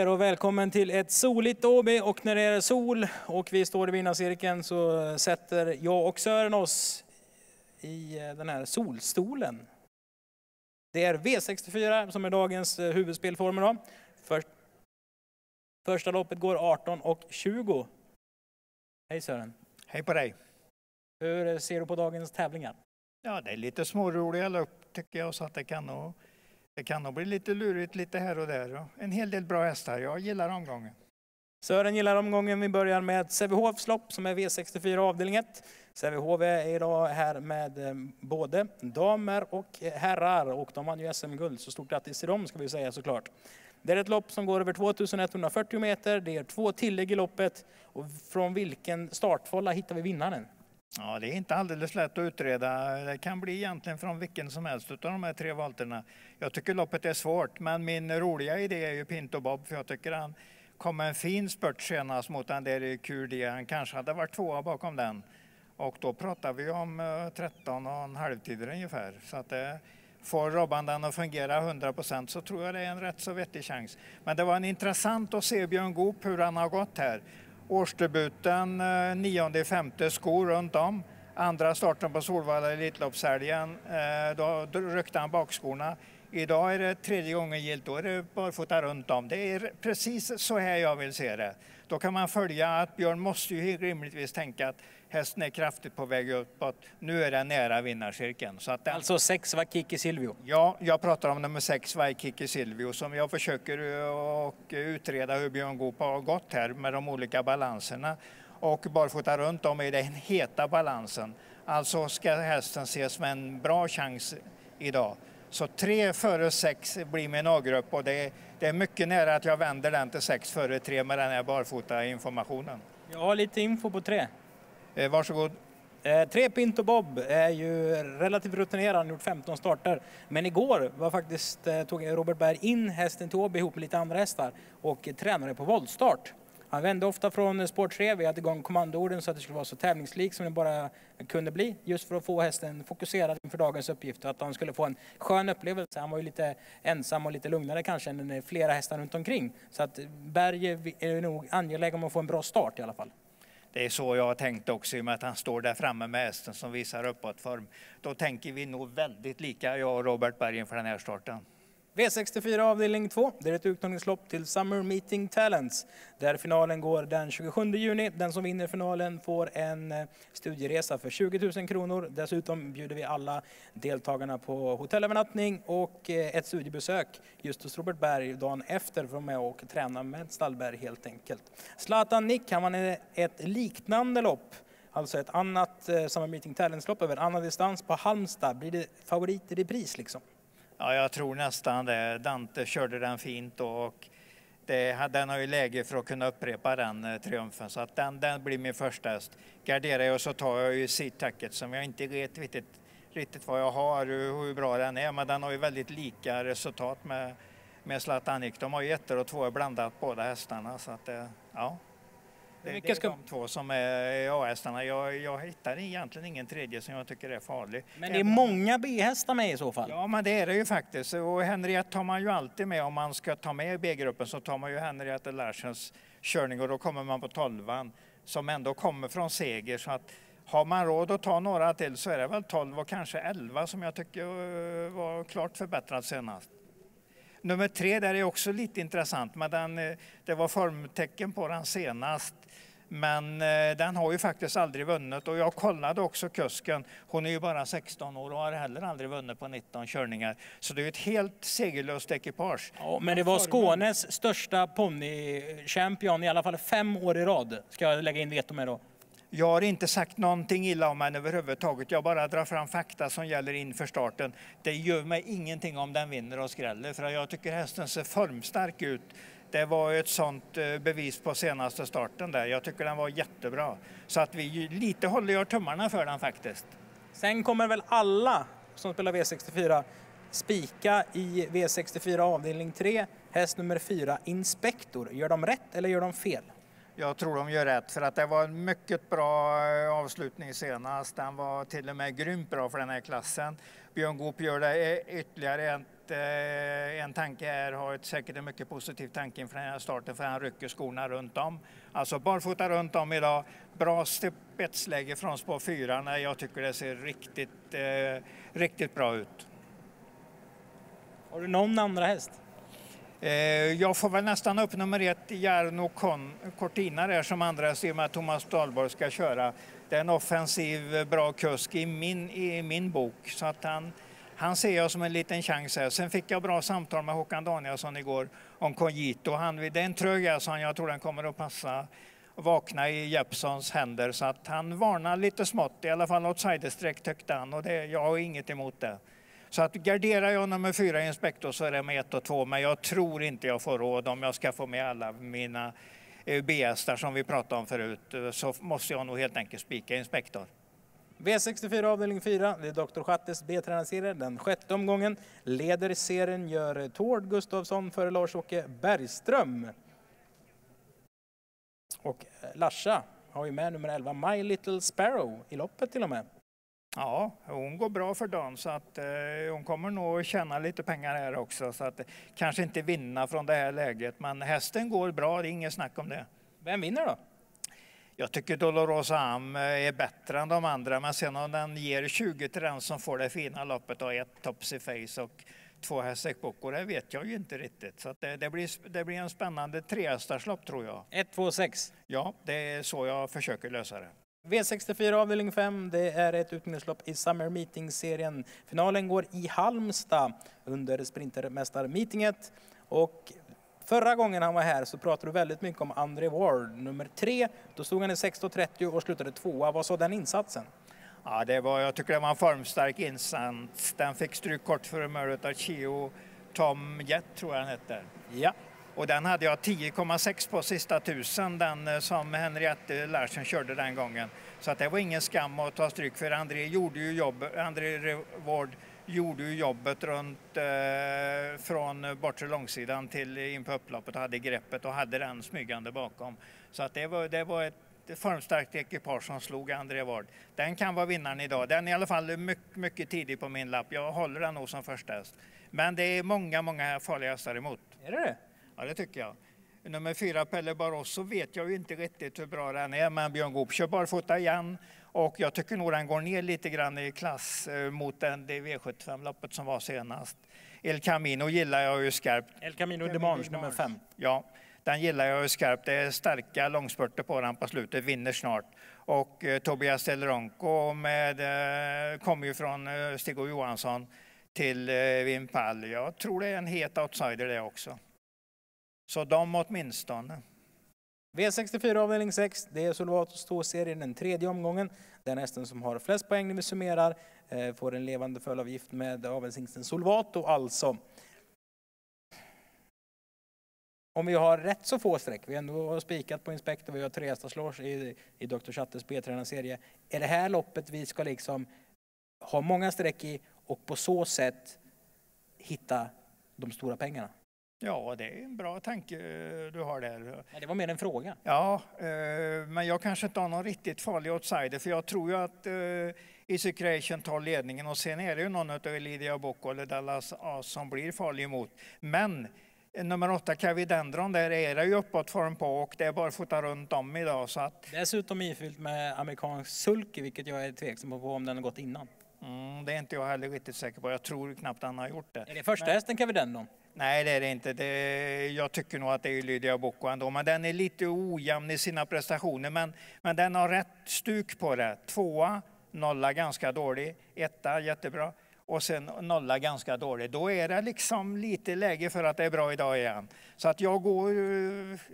och välkommen till ett soligt Åby och när det är sol och vi står i vinnarcirkeln så sätter jag och Sören oss i eh, den här solstolen. Det är V64 som är dagens eh, huvudspelformer. Då. Först, första loppet går 18 och 20. Hej Sören! Hej på dig! Hur ser du på dagens tävlingar? Ja, det är lite småroliga lopp tycker jag så att det kan nog det kan nog bli lite lurigt lite här och där. En hel del bra hästar. Jag gillar omgången. Sören gillar omgången. Vi börjar med Sävehofs lopp som är V64 avdelning 1. Sävehof är idag här med eh, både damer och herrar och de vann ju SM-guld så stort grattis till dem ska vi säga såklart. Det är ett lopp som går över 2140 meter. Det är två tillägg i loppet och från vilken startfålla hittar vi vinnaren? Ja, det är inte alldeles lätt att utreda. Det kan bli egentligen från vilken som helst av de här tre volterna. Jag tycker loppet är svårt, men min roliga idé är ju Pinto Bob, för jag tycker han kom en fin spurt senast mot den där i QD. Han kanske hade varit tvåa bakom den. Och då pratar vi om eh, 13 och en halvtider ungefär. Så att det, får Robban den att fungera 100 procent så tror jag det är en rätt så vettig chans. Men det var en intressant att se Björn Goop hur han har gått här. Årsdebuten 9 eh, femte skor runt om. Andra starten på Solvalla Elitloppshelgen, eh, då ryckte han bakskorna. Idag är det tredje gången gilt, då är det barfota runt om. Det är precis så här jag vill se det. Då kan man följa att Björn måste ju rimligtvis tänka att hästen är kraftigt på väg uppåt. Nu är den nära vinnarcirkeln. Så att den... Alltså sex Waikiki Silvio? Ja, jag pratar om nummer sex Waikiki Silvio som jag försöker och utreda hur Björn Goop har gått här med de olika balanserna. Och barfota runt om i den heta balansen. Alltså ska hästen ses som en bra chans idag. Så tre före sex blir min A-grupp och det är, det är mycket nära att jag vänder den till sex före tre med den här barfota informationen. Jag har lite info på tre. Eh, varsågod. Eh, tre Pinto Bob är ju relativt rutinerad, han har gjort 15 starter. Men igår var faktiskt, eh, tog Robert Berg in hästen till Åby ihop med lite andra hästar och tränade på voltstart. Han vände ofta från spår vi hade igång kommandoorden så att det skulle vara så tävlingslik som det bara kunde bli. Just för att få hästen fokuserad inför dagens uppgift och att han skulle få en skön upplevelse. Han var ju lite ensam och lite lugnare kanske än flera hästar runt omkring. Så att Berg är nog angelägen om att få en bra start i alla fall. Det är så jag har tänkt också i och med att han står där framme med hästen som visar uppåtform. Då tänker vi nog väldigt lika, jag och Robert Berg inför den här starten. V64 avdelning 2. Det är ett uttagningslopp till Summer Meeting Talents där finalen går den 27 juni. Den som vinner finalen får en eh, studieresa för 20 000 kronor. Dessutom bjuder vi alla deltagarna på hotellövernattning och eh, ett studiebesök just hos Robert Berg dagen efter för att med och träna med Stallberg helt enkelt. Zlatan Nick, han vann ett liknande lopp Alltså ett annat eh, Summer Meeting Talents-lopp över annan distans på Halmstad. Blir det favorit i repris liksom? Ja, jag tror nästan det. Dante körde den fint och det, den har ju läge för att kunna upprepa den eh, triumfen så att den, den blir min första häst. Garderar jag så tar jag ju Seatacket som jag inte vet riktigt, riktigt vad jag har, hur bra den är, men den har ju väldigt lika resultat med, med Zlatanik. De har ju ettor och tvåor blandat båda hästarna så att det, ja. Det, det är ska... de två som är A-hästarna. Jag, jag hittar egentligen ingen tredje som jag tycker är farlig. Men det är många B-hästar med i så fall? Ja, men det är det ju faktiskt. Och Henriette tar man ju alltid med. Om man ska ta med B-gruppen så tar man ju Henriette Larsens körning och då kommer man på tolvan som ändå kommer från seger. Så att har man råd att ta några till så är det väl 12 och kanske 11 som jag tycker eh, var klart förbättrat senast. Nummer tre där är också lite intressant, men den, eh, det var formtecken på den senast. Men eh, den har ju faktiskt aldrig vunnit och jag kollade också kusken. Hon är ju bara 16 år och har heller aldrig vunnit på 19 körningar. Så det är ett helt segerlöst ekipage. Ja, men det var Skånes största ponnychampion i alla fall fem år i rad. Ska jag lägga in veto med då? Jag har inte sagt någonting illa om henne överhuvudtaget. Jag bara drar fram fakta som gäller inför starten. Det gör mig ingenting om den vinner och skräller för jag tycker hästen ser formstark ut. Det var ett sånt eh, bevis på senaste starten där. Jag tycker den var jättebra. Så att vi lite håller jag tummarna för den faktiskt. Sen kommer väl alla som spelar V64 spika i V64 avdelning 3, häst nummer 4, Inspektor. Gör de rätt eller gör de fel? Jag tror de gör rätt för att det var en mycket bra eh, avslutning senast. Den var till och med grymt bra för den här klassen. Björn Goop gör det eh, ytterligare ett, eh, en tanke här, har ett, säkert en mycket positiv tanke inför den här starten för han rycker skorna runt om. Alltså barfota runt om idag, bra spetsläge från spår 4. Jag tycker det ser riktigt, eh, riktigt bra ut. Har du någon andra häst? Eh, jag får väl nästan upp nummer ett, Jarno Cortina där som andra häst i med att Thomas Dahlborg ska köra. Det är en offensiv, eh, bra kusk i min, i min bok. Så att han, han ser jag som en liten chans här. Sen fick jag bra samtal med Håkan Danielsson igår om Cogito. Han, det är en trög häst, jag tror den kommer att passa vakna i Jeppsons händer. Så att han varnar lite smått, i alla fall åt sidestreck tyckte han och det, jag har inget emot det. Så att garderar jag nummer fyra Inspektor så är det med ett och två, men jag tror inte jag får råd om jag ska få med alla mina eh, B-hästar som vi pratade om förut, så måste jag nog helt enkelt spika Inspektor. V64 avdelning 4, det är Dr. Schattes B-tränarserie. Den sjätte omgången leder serien gör Tord Gustafsson före Lars-Åke Bergström. Och eh, Larsa har ju med nummer 11, My Little Sparrow, i loppet till och med. Ja, hon går bra för dagen så att eh, hon kommer nog tjäna lite pengar här också. Så att kanske inte vinna från det här läget, men hästen går bra, det är inget snack om det. Vem vinner då? Jag tycker Dolorosa Am eh, är bättre än de andra, men sen om den ger 20 till den som får det fina loppet och ett Topsy Face och två Häsek Boko, det vet jag ju inte riktigt. Så det, det, blir, det blir en spännande trehästarslopp tror jag. 1, 2, 6? Ja, det är så jag försöker lösa det. V64 avdelning 5, det är ett utbildningslopp i Summer Meeting-serien. Finalen går i Halmstad under Sprintermästarmeetinget. Och förra gången han var här så pratade du väldigt mycket om André Ward, nummer tre. Då stod han i 16.30 och slutade tvåa. Vad sa den insatsen? Ja, det var, jag tycker det var en formstark insats. Den fick stryk kort för mötet av Chio Tom Jet, tror jag han hette. Ja. Och den hade jag 10,6 på sista tusen, den eh, som Henriette Larsen körde den gången. Så att det var ingen skam att ta stryk för André gjorde ju jobb, André Reward gjorde ju jobbet runt eh, från bortre långsidan till in på upploppet och hade greppet och hade den smygande bakom. Så att det var, det var ett formstarkt ekipage som slog André Ward. Den kan vara vinnaren idag. Den är i alla fall mycket, mycket tidig på min lapp. Jag håller den nog som första häst. Men det är många, många farliga hästar emot. Är det det? Ja, det tycker jag. Nummer fyra, Pelle Barroso, vet jag ju inte riktigt hur bra den är, men Björn Goop kör barfota igen. Och jag tycker nog den går ner lite grann i klass eh, mot den, det V75-loppet som var senast. El Camino gillar jag ju skarpt. El Camino Demange nummer fem. Ja, den gillar jag ju skarpt. Det är starka långspurter på den på slutet, vinner snart. Och eh, Tobias Del Ronco med, eh, kommer ju från eh, Stig Johansson till eh, Wimpal. Jag tror det är en het outsider det också. Så de åtminstone. V64 avdelning 6, det är Solvatos 2-serien, den tredje omgången. Den hästen som har flest poäng när vi summerar eh, får en levande fölavgift med avelshingsten Solvato alltså. Om vi har rätt så få streck, vi har ändå spikat på Inspector, vi har tre hästar i, i Dr. Chattes B-tränarserie. Är det här loppet vi ska liksom ha många streck i och på så sätt hitta de stora pengarna? Ja, det är en bra tanke eh, du har där. Ja, det var mer en fråga. Ja, eh, men jag kanske inte har någon riktigt farlig outsider, för jag tror ju att eh, Easy Creation tar ledningen och sen är det ju någon av Elidia Bocco eller Dallas As som blir farlig emot. Men nummer åtta, Cavidendron, där är det ju uppåtform på och det är bara fota runt om idag. Så att... Dessutom ifyllt med amerikansk sulky, vilket jag är tveksam på om den har gått innan. Mm, det är inte jag heller riktigt säker på. Jag tror knappt han har gjort det. Är det första men... hästen Cavidendron? Nej, det är det inte. Det, jag tycker nog att det är Lydia Boko ändå, men den är lite ojämn i sina prestationer. Men, men den har rätt stuk på det. Tvåa, nolla ganska dålig, etta jättebra och sen nolla ganska dålig. Då är det liksom lite läge för att det är bra idag igen. Så att jag, går,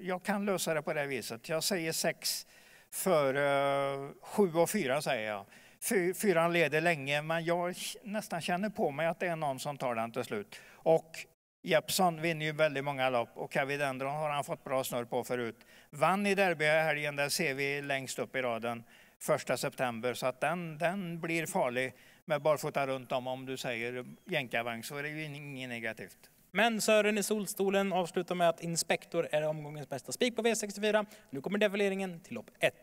jag kan lösa det på det viset. Jag säger sex för eh, sju och fyra säger jag. Fyran leder länge, men jag nästan känner på mig att det är någon som tar den till slut. Och Jeppson vinner ju väldigt många lopp och Cavidendron har han fått bra snurr på förut. Vann i derbyhelgen, där ser vi längst upp i raden, första september. Så att den, den blir farlig med barfota runt om. Om du säger jänkarvagn så är det ju inget negativt. Men Sören i solstolen avslutar med att Inspektor är omgångens bästa spik på V64. Nu kommer devalveringen till lopp 1.